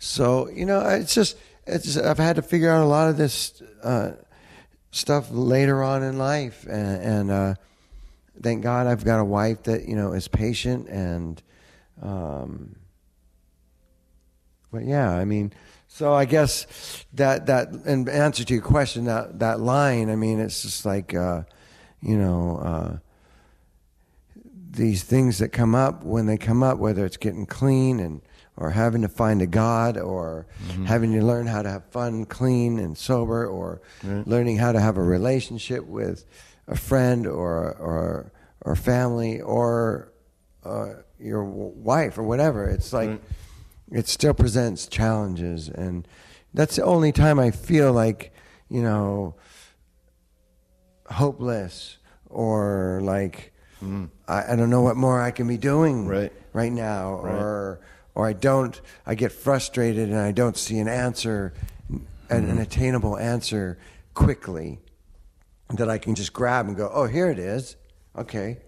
So you know, it's just it's I've had to figure out a lot of this uh, stuff later on in life, and, and uh, thank God I've got a wife that you know is patient and. Um, but yeah, I mean, so I guess that that in answer to your question, that that line, I mean, it's just like uh, you know uh, these things that come up when they come up, whether it's getting clean and or having to find a God or having to learn how to have fun, clean and sober, or learning how to have a relationship with a friend or or or family or uh, your wife or whatever. It's like it still presents challenges, and that's the only time I feel like you know hopeless or like I, I don't know what more I can be doing Right. right now, Right. or or I don't. I get frustrated and I don't see an answer, an, an mm-hmm. attainable answer quickly that I can just grab and go, oh, here it is. Okay,